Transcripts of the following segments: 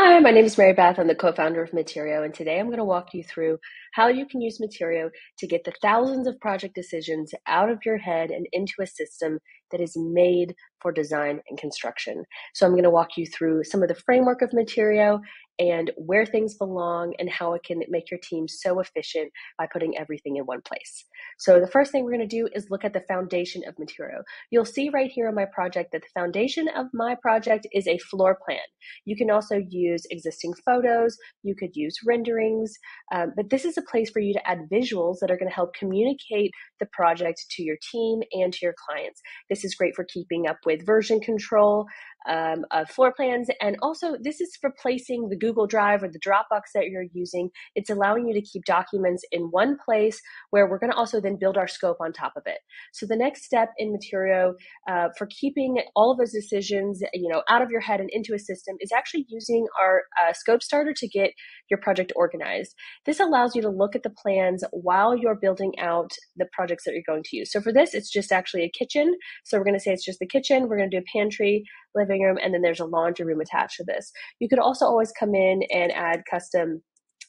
Hi, my name is Mary Beth. I'm the co founder of Materio, and today I'm going to walk you through how you can use Materio to get the thousands of project decisions out of your head and into a system that is made for design and construction. So, I'm going to walk you through some of the framework of Materio and where things belong and how it can make your team so efficient by putting everything in one place. So, the first thing we're going to do is look at the foundation of Materio. You'll see right here on my project that the foundation of my project is a floor plan. You can also use existing photos, you could use renderings, um, but this is a place for you to add visuals that are going to help communicate the project to your team and to your clients. This is great for keeping up with version control um, of floor plans. And also, this is for replacing the Google Drive or the Dropbox that you're using. It's allowing you to keep documents in one place where we're going to also then build our scope on top of it. So the next step in Materio uh, for keeping all of those decisions, you know, out of your head and into a system is actually using our uh, scope starter to get your project organized. This allows you to look at the plans while you're building out the projects that you're going to use. So for this, it's just actually a kitchen. So we're going to say it's just the kitchen. We're going to do a pantry, living room, and then there's a laundry room attached to this. You could also always come in and add custom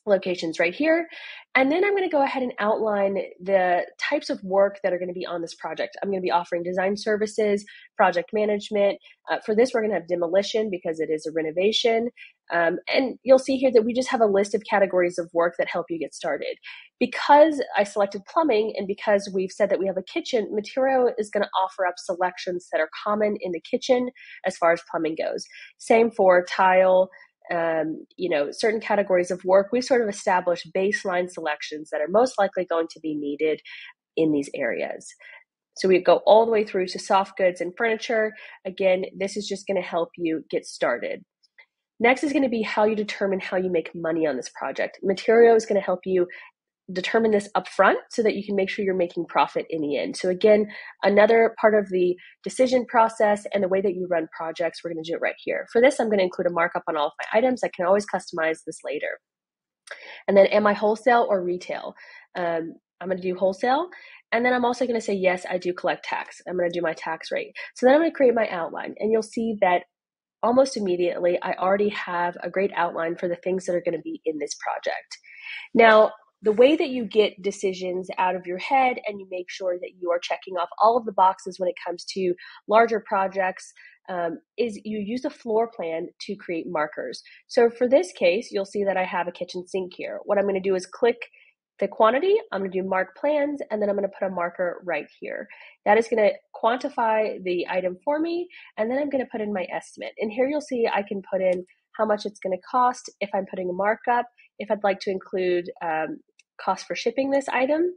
locations right here. And then I'm going to go ahead and outline the types of work that are going to be on this project. I'm going to be offering design services, project management. Uh, for this, we're going to have demolition because it is a renovation. Um, and you'll see here that we just have a list of categories of work that help you get started. Because I selected plumbing and because we've said that we have a kitchen, Materio is going to offer up selections that are common in the kitchen as far as plumbing goes. Same for tile, um, you know, certain categories of work, we sort of establish baseline selections that are most likely going to be needed in these areas. So we go all the way through to soft goods and furniture. Again, this is just going to help you get started. Next is going to be how you determine how you make money on this project. Materio is going to help you determine this upfront so that you can make sure you're making profit in the end. So again, another part of the decision process and the way that you run projects, we're going to do it right here. For this, I'm going to include a markup on all of my items. I can always customize this later. And then am I wholesale or retail? Um, I'm going to do wholesale. And then I'm also going to say, yes, I do collect tax. I'm going to do my tax rate. So then I'm going to create my outline. And you'll see that almost immediately, I already have a great outline for the things that are going to be in this project. Now, the way that you get decisions out of your head and you make sure that you are checking off all of the boxes when it comes to larger projects um, is you use a floor plan to create markers. So for this case, you'll see that I have a kitchen sink here. What I'm going to do is click the quantity, I'm going to do mark plans, and then I'm going to put a marker right here. That is going to quantify the item for me, and then I'm going to put in my estimate. And here you'll see I can put in how much it's going to cost if I'm putting a markup, if I'd like to include um, cost for shipping this item,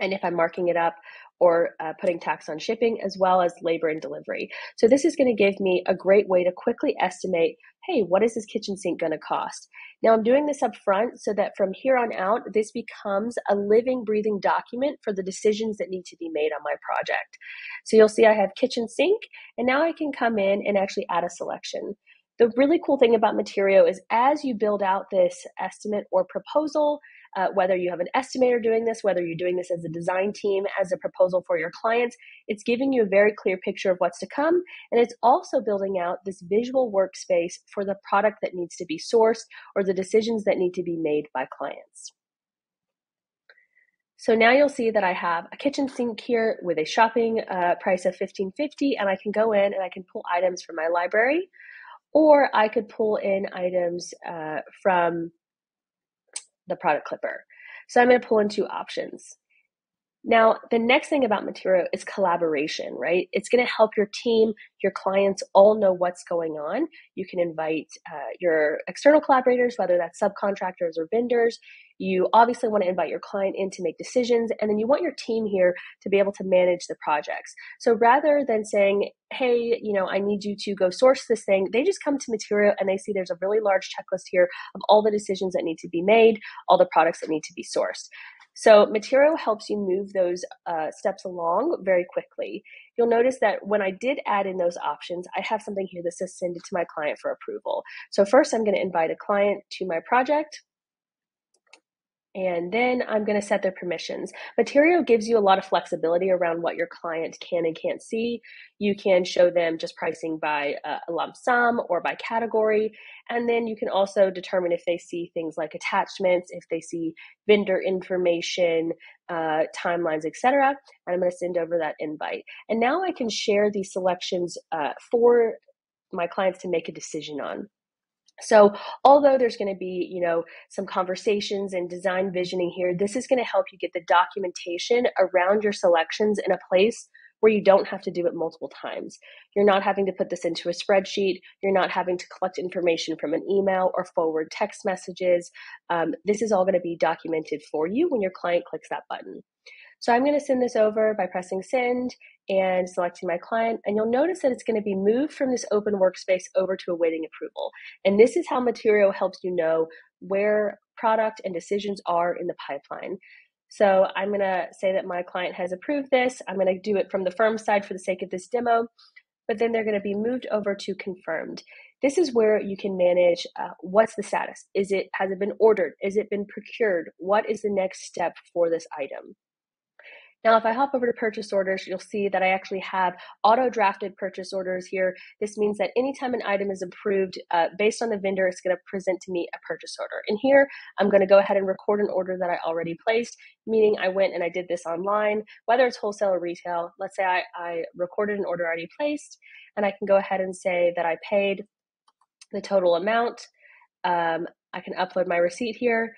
and if I'm marking it up or uh, putting tax on shipping, as well as labor and delivery. So this is going to give me a great way to quickly estimate, hey, what is this kitchen sink going to cost? Now I'm doing this up front so that from here on out, this becomes a living, breathing document for the decisions that need to be made on my project. So you'll see I have kitchen sink, and now I can come in and actually add a selection. The really cool thing about Materio is as you build out this estimate or proposal, uh, whether you have an estimator doing this, whether you're doing this as a design team, as a proposal for your clients, it's giving you a very clear picture of what's to come. And it's also building out this visual workspace for the product that needs to be sourced or the decisions that need to be made by clients. So now you'll see that I have a kitchen sink here with a shopping uh, price of $15.50 and I can go in and I can pull items from my library or I could pull in items uh, from the product clipper. So I'm going to pull in two options. Now, the next thing about Materio is collaboration, right? It's going to help your team, your clients all know what's going on. You can invite uh, your external collaborators, whether that's subcontractors or vendors. You obviously want to invite your client in to make decisions, and then you want your team here to be able to manage the projects. So rather than saying, hey, you know, I need you to go source this thing, they just come to Materio and they see there's a really large checklist here of all the decisions that need to be made, all the products that need to be sourced. So Materio helps you move those uh, steps along very quickly. You'll notice that when I did add in those options, I have something here that says send it to my client for approval. So first I'm going to invite a client to my project. And then I'm going to set their permissions. Materio gives you a lot of flexibility around what your client can and can't see. You can show them just pricing by a lump sum or by category. And then you can also determine if they see things like attachments, if they see vendor information, uh, timelines, etc. And I'm going to send over that invite. And now I can share these selections uh, for my clients to make a decision on. So, although there's going to be, you know, some conversations and design visioning here, this is going to help you get the documentation around your selections in a place where you don't have to do it multiple times. You're not having to put this into a spreadsheet. You're not having to collect information from an email or forward text messages. Um, this is all going to be documented for you when your client clicks that button. So I'm going to send this over by pressing send and selecting my client. And you'll notice that it's going to be moved from this open workspace over to awaiting approval. And this is how Materio helps you know where product and decisions are in the pipeline. So I'm going to say that my client has approved this. I'm going to do it from the firm side for the sake of this demo, but then they're going to be moved over to confirmed. This is where you can manage uh, what's the status. Is it has it been ordered? Is it been procured? What is the next step for this item? Now, if I hop over to purchase orders, you'll see that I actually have auto drafted purchase orders here. This means that anytime an item is approved uh, based on the vendor, it's going to present to me a purchase order. And here, I'm going to go ahead and record an order that I already placed, meaning I went and I did this online, whether it's wholesale or retail. Let's say I, I recorded an order already placed, and I can go ahead and say that I paid the total amount. Um, I can upload my receipt here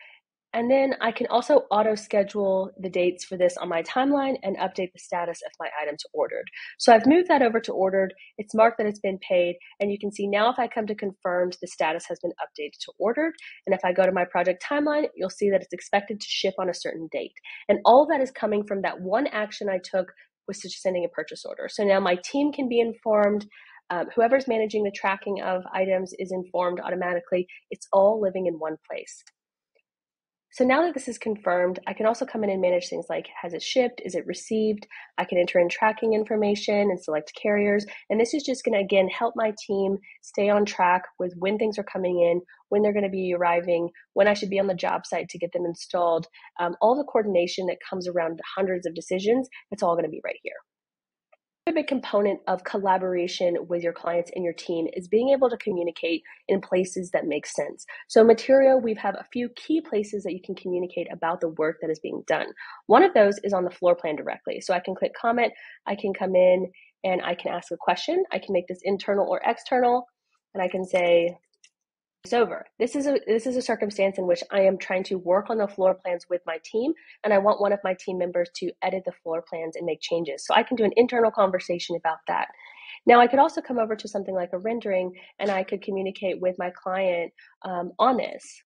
and then I can also auto schedule the dates for this on my timeline and update the status of my item to ordered. So I've moved that over to ordered. It's marked that it's been paid. And you can see now if I come to confirmed, the status has been updated to ordered. And if I go to my project timeline, you'll see that it's expected to ship on a certain date. And all that is coming from that one action I took was just sending a purchase order. So now my team can be informed. Um, whoever's managing the tracking of items is informed automatically. It's all living in one place. So now that this is confirmed, I can also come in and manage things like has it shipped, is it received? I can enter in tracking information and select carriers. And this is just going to again help my team stay on track with when things are coming in, when they're going to be arriving, when I should be on the job site to get them installed. Um, all the coordination that comes around hundreds of decisions, it's all going to be right here big component of collaboration with your clients and your team is being able to communicate in places that make sense. So, Materio, we have a few key places that you can communicate about the work that is being done. One of those is on the floor plan directly. So, I can click comment, I can come in and I can ask a question. I can make this internal or external, and I can say, over. This is a this is a circumstance in which I am trying to work on the floor plans with my team, and I want one of my team members to edit the floor plans and make changes. So I can do an internal conversation about that. Now I could also come over to something like a rendering, and I could communicate with my client um, on this.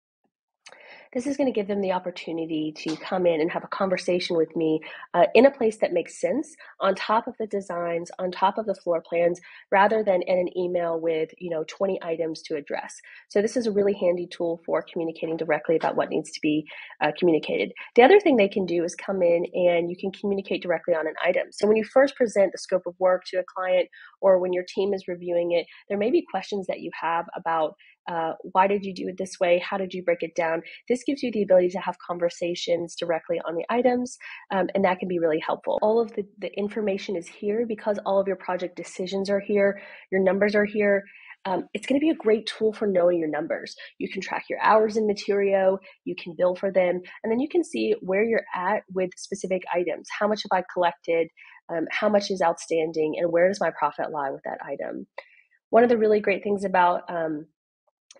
This is going to give them the opportunity to come in and have a conversation with me uh, in a place that makes sense on top of the designs, on top of the floor plans, rather than in an email with, you know, 20 items to address. So this is a really handy tool for communicating directly about what needs to be uh, communicated. The other thing they can do is come in and you can communicate directly on an item. So when you first present the scope of work to a client or when your team is reviewing it, there may be questions that you have about uh, why did you do it this way? How did you break it down? This gives you the ability to have conversations directly on the items, um, and that can be really helpful. All of the, the information is here because all of your project decisions are here, your numbers are here. Um, it's going to be a great tool for knowing your numbers. You can track your hours in Materio, you can bill for them, and then you can see where you're at with specific items. How much have I collected? Um, how much is outstanding? And where does my profit lie with that item? One of the really great things about um,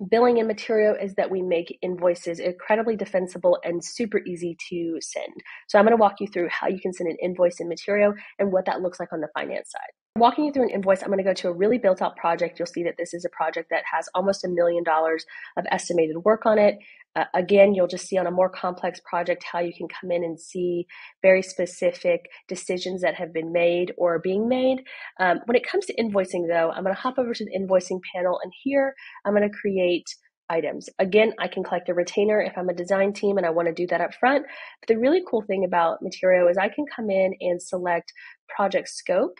billing and Materio is that we make invoices incredibly defensible and super easy to send. So I'm going to walk you through how you can send an invoice in Materio and what that looks like on the finance side. Walking you through an invoice, I'm going to go to a really built out project. You'll see that this is a project that has almost a million dollars of estimated work on it. Uh, again, you'll just see on a more complex project how you can come in and see very specific decisions that have been made or are being made. Um, when it comes to invoicing, though, I'm going to hop over to the invoicing panel, and here I'm going to create items. Again, I can collect a retainer if I'm a design team and I want to do that up front. But the really cool thing about Materio is I can come in and select project scope.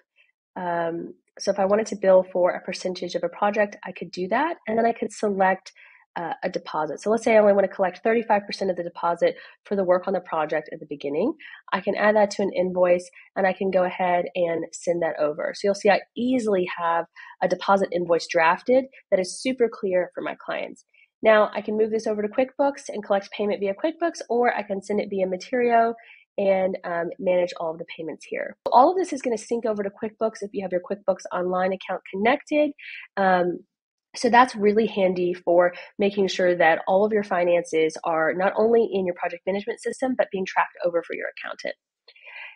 Um, so if I wanted to bill for a percentage of a project, I could do that. And then I could select uh, a deposit. So let's say I only want to collect 35% of the deposit for the work on the project at the beginning. I can add that to an invoice and I can go ahead and send that over. So you'll see I easily have a deposit invoice drafted that is super clear for my clients. Now I can move this over to QuickBooks and collect payment via QuickBooks, or I can send it via Materio and um, manage all of the payments here. All of this is going to sync over to QuickBooks if you have your QuickBooks Online account connected. Um, so that's really handy for making sure that all of your finances are not only in your project management system, but being tracked over for your accountant.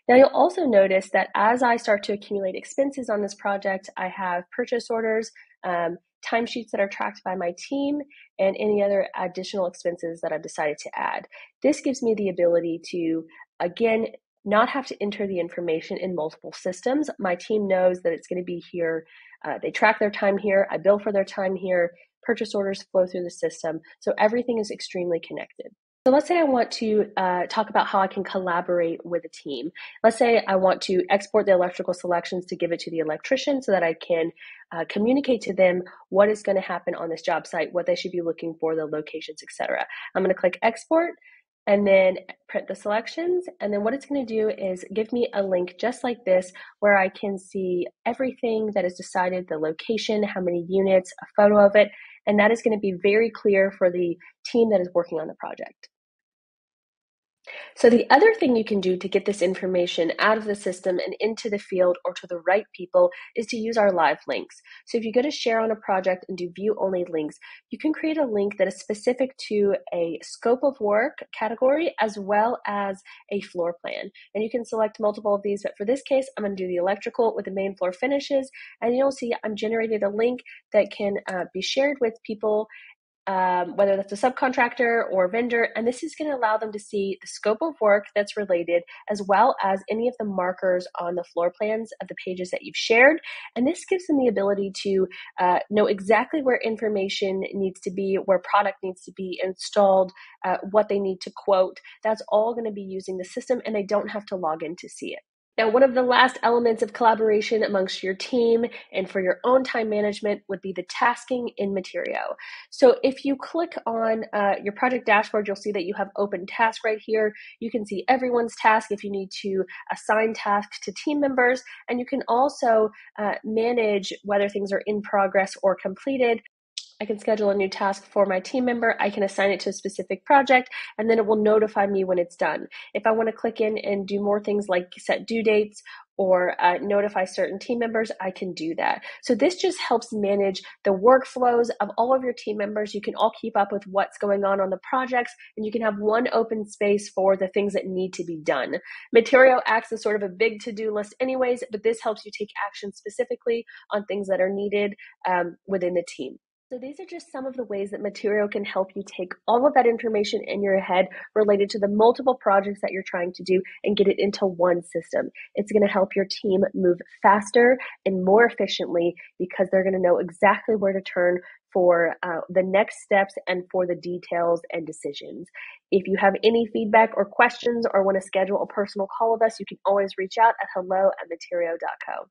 Now you'll also notice that as I start to accumulate expenses on this project, I have purchase orders, um, timesheets that are tracked by my team, and any other additional expenses that I've decided to add. This gives me the ability to, again, not have to enter the information in multiple systems. My team knows that it's going to be here. Uh, they track their time here. I bill for their time here. Purchase orders flow through the system. So everything is extremely connected. So let's say I want to uh, talk about how I can collaborate with a team. Let's say I want to export the electrical selections to give it to the electrician so that I can uh, communicate to them what is going to happen on this job site, what they should be looking for, the locations, etc. I'm going to click export and then print the selections. And then what it's going to do is give me a link just like this where I can see everything that is decided, the location, how many units, a photo of it. And that is going to be very clear for the team that is working on the project. So the other thing you can do to get this information out of the system and into the field or to the right people is to use our live links. So if you go to share on a project and do view only links, you can create a link that is specific to a scope of work category as well as a floor plan. And you can select multiple of these, but for this case, I'm going to do the electrical with the main floor finishes. And you'll see I'm generated a link that can uh, be shared with people um, whether that's a subcontractor or vendor, and this is going to allow them to see the scope of work that's related, as well as any of the markers on the floor plans of the pages that you've shared. And this gives them the ability to uh, know exactly where information needs to be, where product needs to be installed, uh, what they need to quote. That's all going to be using the system, and they don't have to log in to see it. Now, one of the last elements of collaboration amongst your team and for your own time management would be the tasking in Materio. So, if you click on uh, your project dashboard, you'll see that you have open task right here. You can see everyone's task if you need to assign tasks to team members, and you can also uh, manage whether things are in progress or completed I can schedule a new task for my team member. I can assign it to a specific project, and then it will notify me when it's done. If I want to click in and do more things like set due dates or uh, notify certain team members, I can do that. So this just helps manage the workflows of all of your team members. You can all keep up with what's going on on the projects, and you can have one open space for the things that need to be done. Materio acts as sort of a big to-do list anyways, but this helps you take action specifically on things that are needed um, within the team. So these are just some of the ways that Materio can help you take all of that information in your head related to the multiple projects that you're trying to do and get it into one system. It's going to help your team move faster and more efficiently because they're going to know exactly where to turn for uh, the next steps and for the details and decisions. If you have any feedback or questions or want to schedule a personal call with us, you can always reach out at hello at materio.co.